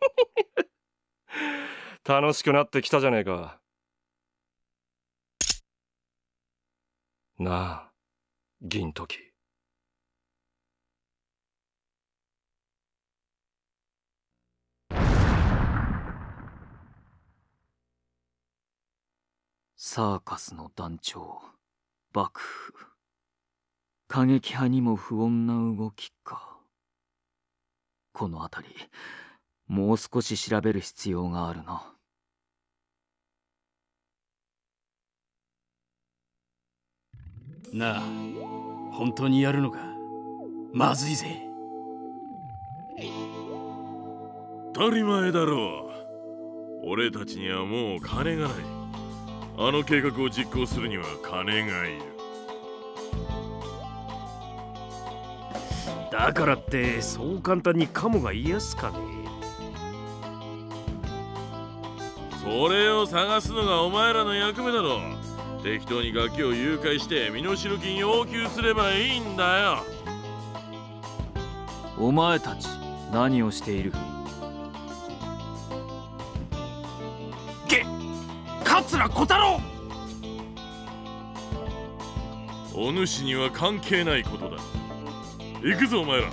楽しくなってきたじゃねえか。なあ銀時。サーカスの団長幕府。過激派にも不穏な動きか。この辺りもう少し調べる必要があるな。なあ本当にやるのか？まずいぜ。当たり前だろう。俺たちにはもう金がない。あの計画を実行するには金がいる。だからってそう簡単にカモが癒すかね？それを探すのがお前らの役目だろ適当にガキを誘拐して身代金要求すればいいんだよ。お前たち何をしている？け桂小太郎！お主には関係ないことだ。行くぞお前ら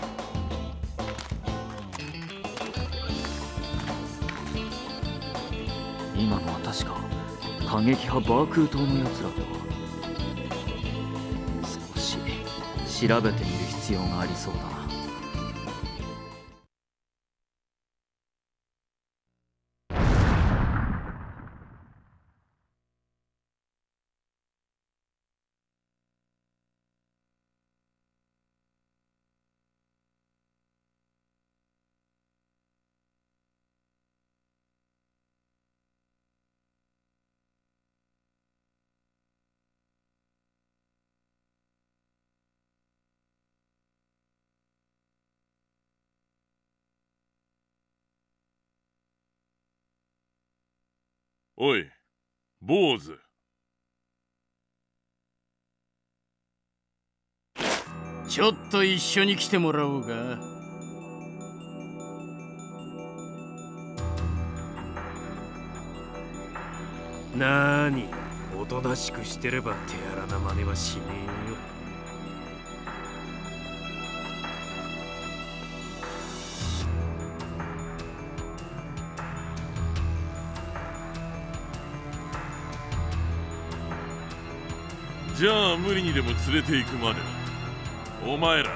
今のは確か過激派バークー島のやつらでは少し調べてみる必要がありそうだな。おい坊主。ちょっと一緒に来てもらおうか。なーにおとなしくしてれば手荒な真似はしねえよじゃあ無理にでも連れて行くまでだ。お前ら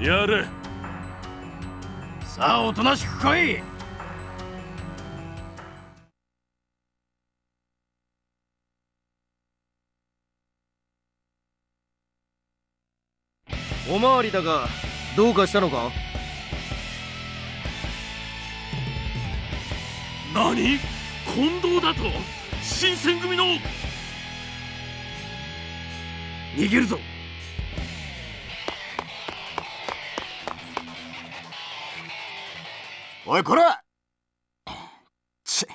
やれ。さあおとなしく来い。おまわりだがどうかしたのか？何？近藤だと？新選組の逃げるぞ。おいこら！ち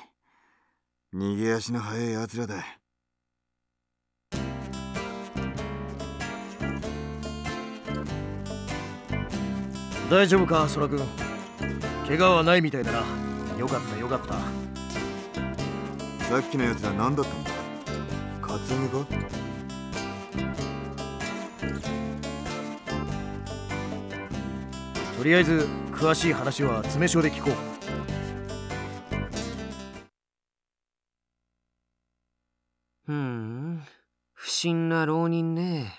逃げ足の速い奴らだ。大丈夫か空君？怪我はないみたいだな。よかったよかった。さっきの奴ら何だったんだ？カツアゲか？とりあえず詳しい話は詰め所で聞こう。ふん。不審な浪人ね。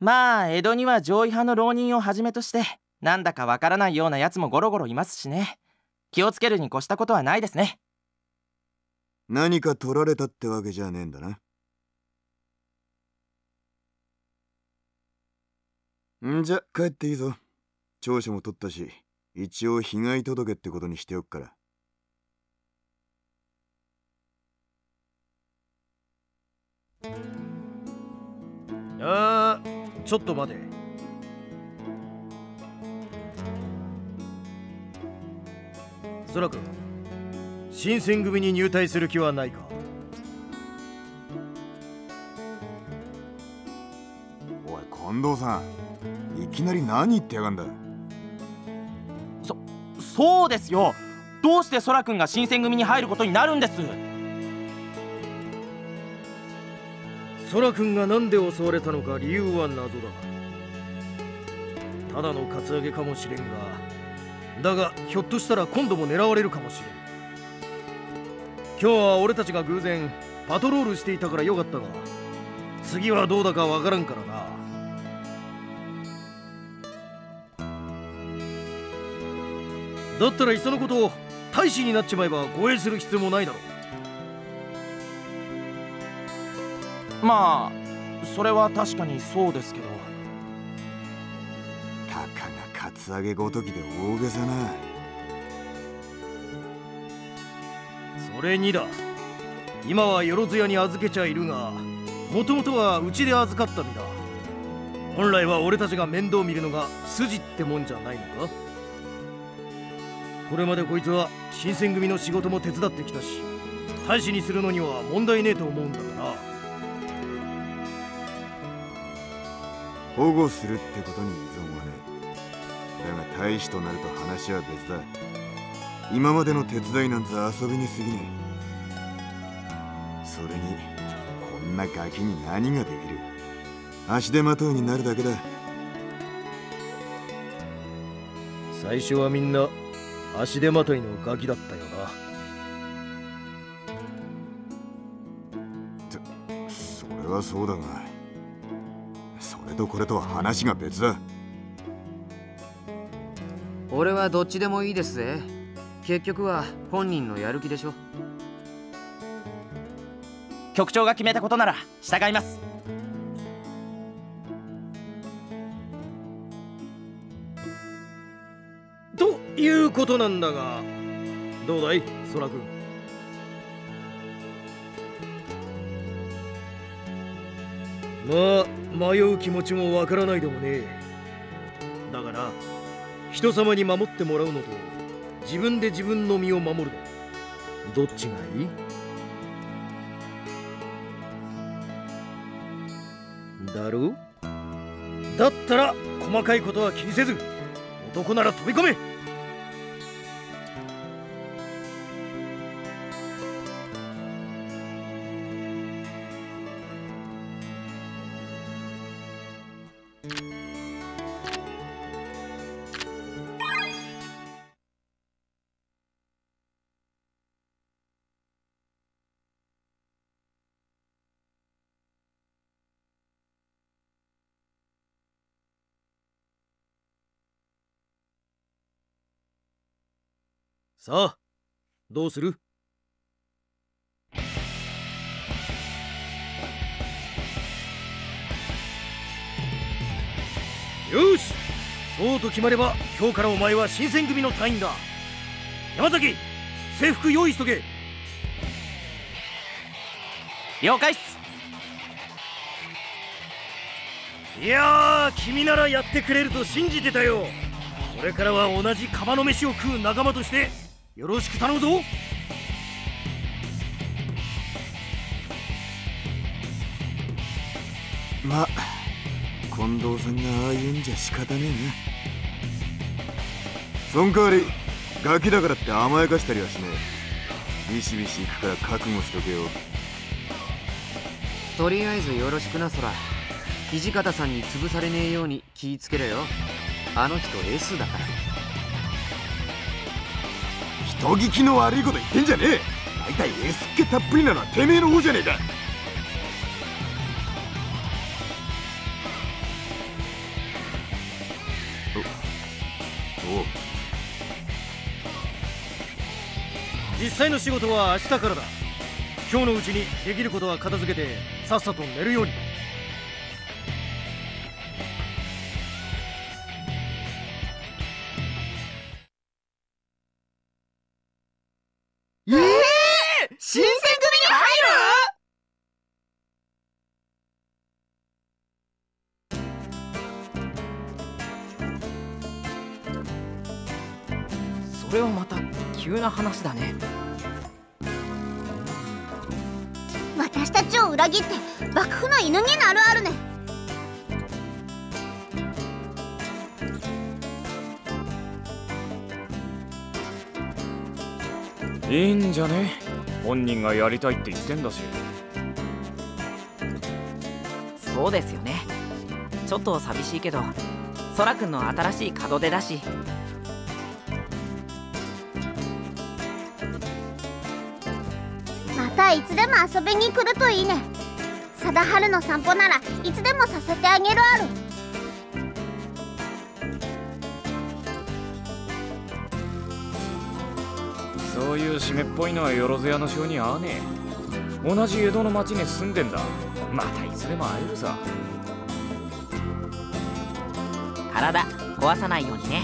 まあ江戸には上位派の浪人をはじめとしてなんだかわからないようなやつもゴロゴロいますしね。気をつけるに越したことはないですね。何か取られたってわけじゃねえんだなんじゃ帰っていいぞ。調書も取ったし一応被害届ってことにしておくから。あーちょっと待て。空君新選組に入隊する気はないか？おい近藤さんいきなり何言ってやがんだ？そそうですよ。どうして空くんが新選組に入ることになるんです？空くんが何で襲われたのか理由は謎だ。ただのカツアゲかもしれんがだがひょっとしたら今度も狙われるかもしれん。今日は俺たちが偶然パトロールしていたからよかったが次はどうだかわからんからなだったらいっそのこと大使になっちまえば護衛する必要もないだろう。まあそれは確かにそうですけど。たかがカツアゲごときで大げさな。それにだ。今はよろずやに預けちゃいるがもともとはうちで預かった身だ。本来は俺たちが面倒見るのが筋ってもんじゃないのか？これまでこいつは新選組の仕事も手伝ってきたし大使にするのには問題ねえと思うんだがな。保護するってことに依存はねだが大使となると話は別だ。今までの手伝いなんざ遊びに過ぎねえ。それにこんなガキに何ができる。足手まといになるだけだ。最初はみんな足手まといのガキだったよな。それはそうだがそれとこれとは話が別だ。俺はどっちでもいいですぜ。結局は本人のやる気でしょ。局長が決めたことなら従いますことなんだがどうだい空くんまあ迷う気持ちもわからないでもねだがな人様に守ってもらうのと自分で自分の身を守るの。どっちがいい？だろう？だったら細かいことは気にせず男なら飛び込め。さあどうする？よしそうと決まれば今日からお前は新選組の隊員だ。山崎制服用意しとけ。了解っす。いや君ならやってくれると信じてたよ。これからは同じ釜の飯を食う仲間としてよろしく頼むぞ。ま近藤さんがああ言うんじゃ仕方ねえな。そん代わりガキだからって甘やかしたりはしねえ。ビシビシ行くから覚悟しとけよ。とりあえずよろしくな空土方さんに潰されねえように気ぃつけろよ。あの人 S だから人聞きの悪いこと言ってんじゃねえ。大体 S っ気たっぷりなのはてめえの方じゃねえか。おお実際の仕事は明日からだ。今日のうちにできることは片付けてさっさと寝るように。急な話だね。私たちを裏切って幕府の犬になるあるね。いいんじゃね？本人がやりたいって言ってんだし。そうですよね。ちょっと寂しいけどソラくんの新しい門出だしいつでも遊びに来るといいね。貞治の散歩ならいつでもさせてあげるある。そういう締めっぽいのはよろず屋の性に合わねえ。同じ江戸の町に住んでんだ。またいつでも会えるさ体壊さないようにね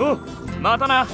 おうまたな。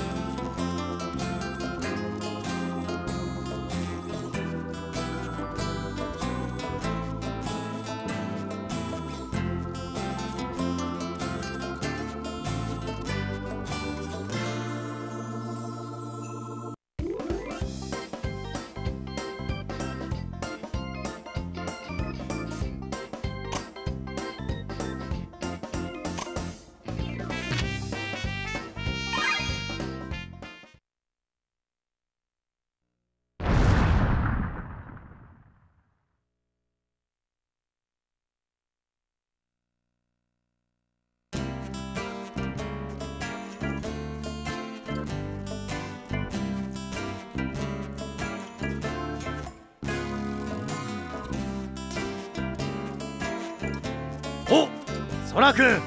そらくん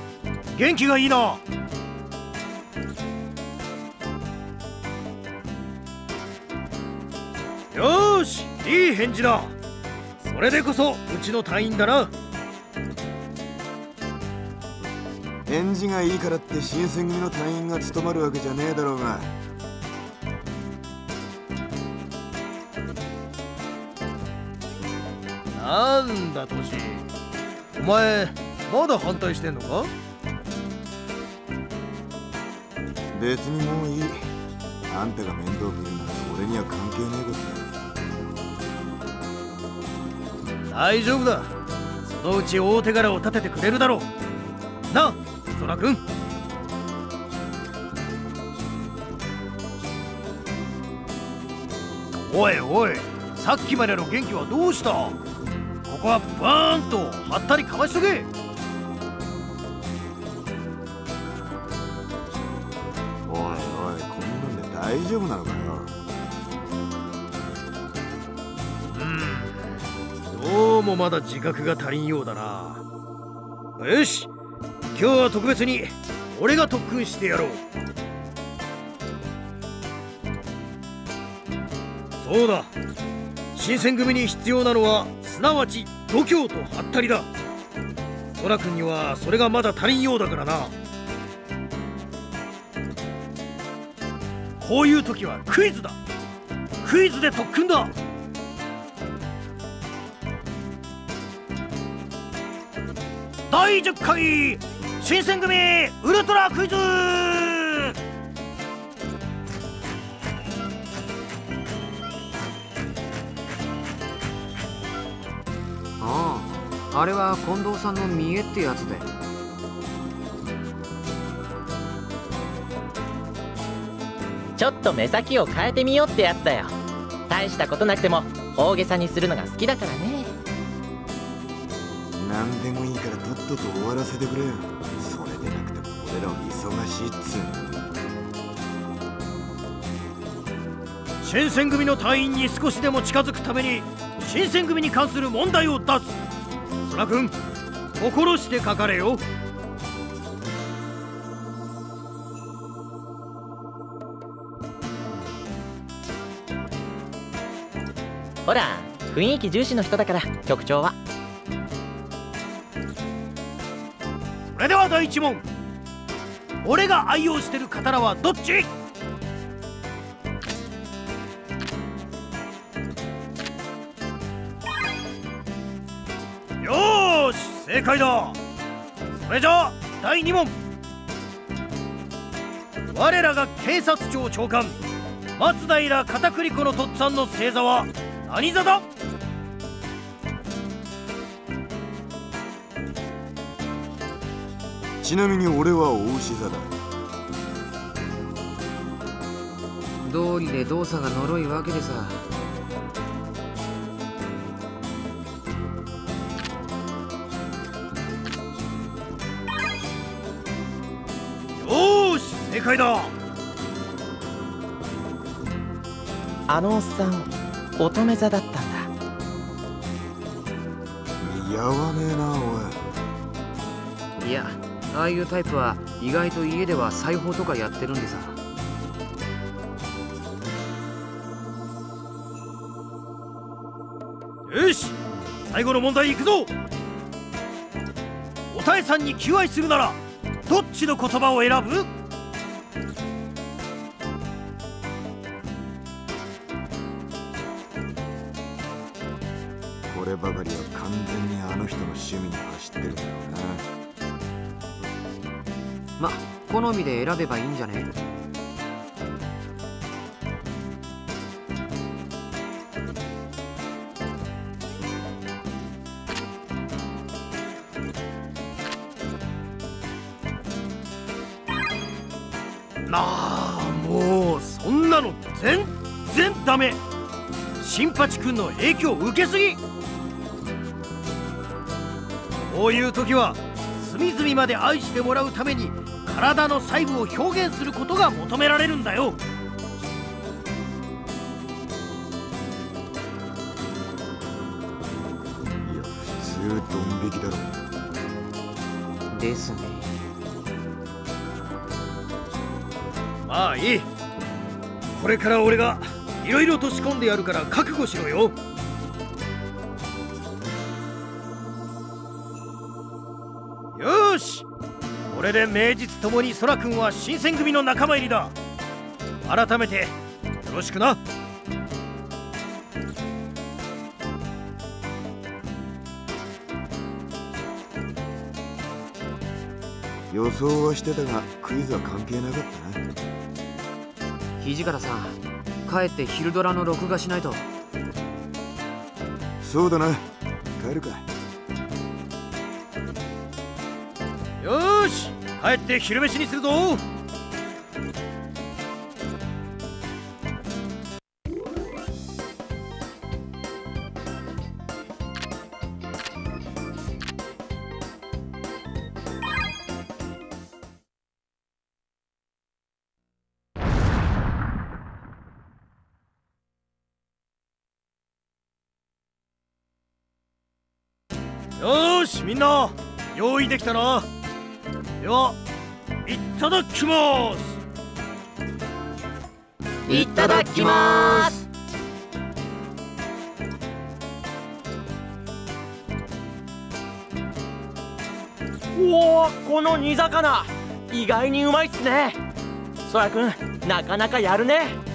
元気がいいなよーしいい返事だ。それでこそうちの隊員だな。返事がいいからって新選組の隊員が務まるわけじゃねえだろうが。なんだトシお前まだ反対してんのか？別にもういい。あんたが面倒見るなら俺には関係ねえこと大丈夫だ。そのうち大手柄を立ててくれるだろう。なあそらくん。おいおいさっきまでの元気はどうした？ここはバーンとはったりかましとけ大丈夫なのかよ。どうもまだ自覚が足りんようだな。よし。今日は特別に俺が特訓してやろう。そうだ。新選組に必要なのはすなわち度胸とハったりだ。空くんにはそれがまだ足りんようだからな。こういう時はクイズだ。クイズで特訓だ。第10回新選組ウルトラクイズ。あああれは近藤さんの見栄ってやつでちょっと目先を変えてみようってやつだよ。大したことなくても大げさにするのが好きだからね。何でもいいからとっとと終わらせてくれよ。それでなくても俺らは忙しいっつうの。新選組の隊員に少しでも近づくために新選組に関する問題を出す。空くん心してかかれよほら雰囲気重視の人だから局長は。それでは第一問。俺が愛用してる刀はどっち？よーし正解だ。それじゃあ第2問。我らが警察庁長官松平片栗粉のとっつぁんの星座は？何座だちなみに俺は大牛座だ。道理で動作が呪いわけでさ。よーし正解だ。あのおっさん乙女座だったんだ。似合わねえなおい。やああいうタイプは意外と家では裁縫とかやってるんでさ。よし最後の問題いくぞ。おたえさんに求愛するならどっちの言葉を選ぶ？趣味に走ってるだろうな。ま好みで選べばいいんじゃね？なあもうそんなの全然ダメ。新八くんの影響受けすぎこういう時は隅々まで愛してもらうために体の細部を表現することが求められるんだよ。いや普通ドン引きだろ。ですね。まあいい。これから俺がいろいろと仕込んでやるから覚悟しろよ。よれで名実ともに空くんは新選組の仲間入りだ。改めてよろしくな。予想はしてたがクイズは関係なかったな。土方さん帰って昼ドラの録画しないと。そうだな。帰るか。よーし帰って昼飯にするぞ。よーしみんな。用意できたな。ではいただきます。いただきます。おおこの煮魚。意外にうまいっすね。そらくんなかなかやるね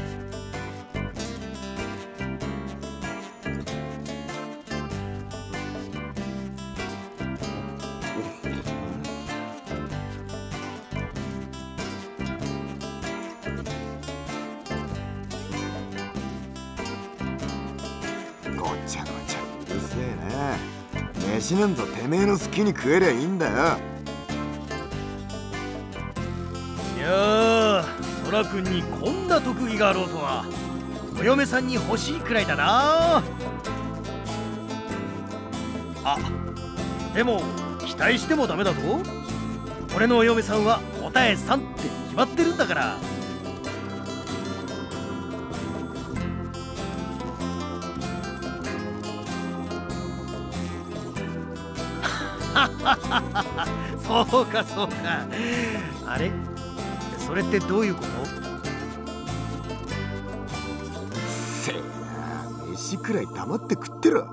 ごちゃごちゃ。うるせえな飯なんぞてめえの好きに食えりゃいいんだよ。いやーそらくんにこんな特技があろうとは。お嫁さんに欲しいくらいだな。あでも期待してもダメだぞ。俺のお嫁さんはおたえさんって決まってるんだからそうかそうか。あれ？それってどういうこと？せえな。飯くらい黙って食ってろ。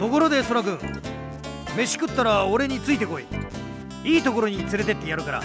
ところでそらくん飯食ったら俺についてこい。いいところに連れてってやるから